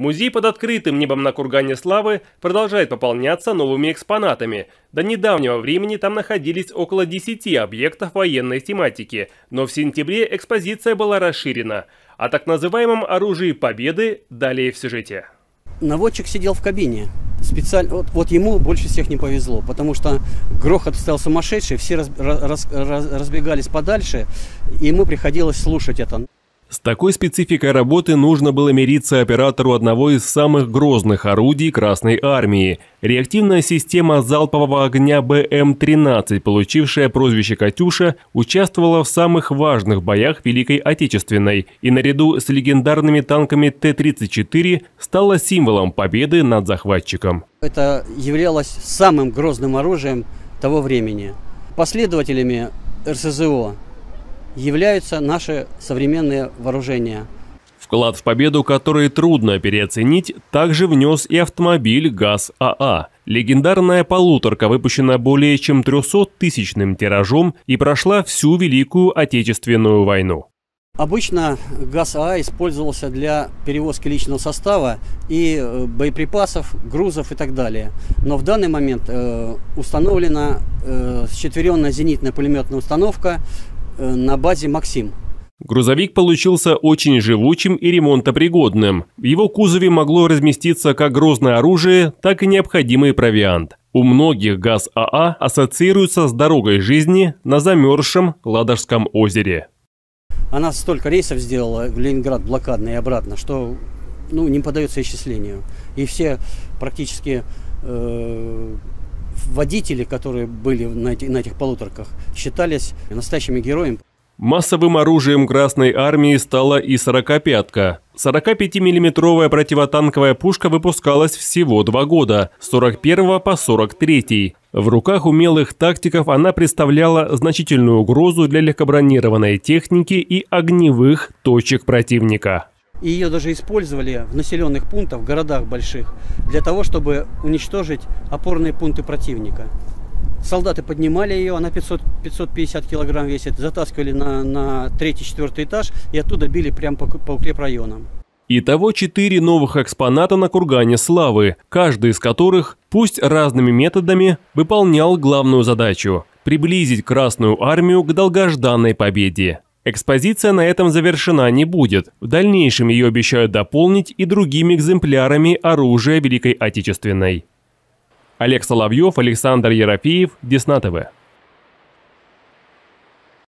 Музей под открытым небом на Кургане Славы продолжает пополняться новыми экспонатами. До недавнего времени там находились около 10 объектов военной тематики, но в сентябре экспозиция была расширена. О так называемом оружии победы далее в сюжете. Наводчик сидел в кабине. Специально, вот, вот ему больше всех не повезло, потому что грохот стал сумасшедший, все раз, раз, раз, разбегались подальше, и ему приходилось слушать это. С такой спецификой работы нужно было мириться оператору одного из самых грозных орудий Красной Армии. Реактивная система залпового огня БМ-13, получившая прозвище «Катюша», участвовала в самых важных боях Великой Отечественной и наряду с легендарными танками Т-34 стала символом победы над захватчиком. Это являлось самым грозным оружием того времени. Последователями РСЗО являются наши современные вооружения. Вклад в победу, который трудно переоценить, также внес и автомобиль ГАЗ-АА. Легендарная полуторка, выпущенная более чем 300-тысячным тиражом и прошла всю Великую Отечественную войну. Обычно ГАЗ-АА использовался для перевозки личного состава и э, боеприпасов, грузов и так далее. Но в данный момент э, установлена э, счетверенная зенитная пулеметная установка на базе «Максим». Грузовик получился очень живучим и ремонтопригодным. В его кузове могло разместиться как грозное оружие, так и необходимый провиант. У многих ГАЗ-АА ассоциируется с дорогой жизни на замерзшем Ладожском озере. Она столько рейсов сделала в Ленинград блокадный и обратно, что ну, не поддается исчислению. И все практически э, водители, которые были на, эти, на этих полуторках, считались настоящими героями. Массовым оружием Красной Армии стала и «сорокопятка». 45-миллиметровая противотанковая пушка выпускалась всего два года, с 41 по 43. В руках умелых тактиков она представляла значительную угрозу для легкобронированной техники и огневых точек противника. И ее даже использовали в населенных пунктах, в городах больших, для того, чтобы уничтожить опорные пункты противника. Солдаты поднимали ее, она 500, 550 килограмм весит, затаскивали на, на третий-четвертый этаж и оттуда били прямо по, по укрепрайонам. Итого четыре новых экспоната на кургане славы, каждый из которых, пусть разными методами, выполнял главную задачу – приблизить Красную Армию к долгожданной победе. Экспозиция на этом завершена не будет. В дальнейшем ее обещают дополнить и другими экземплярами оружия Великой Отечественной. Олег Соловьев, Александр Ерофеев, Десна ТВ.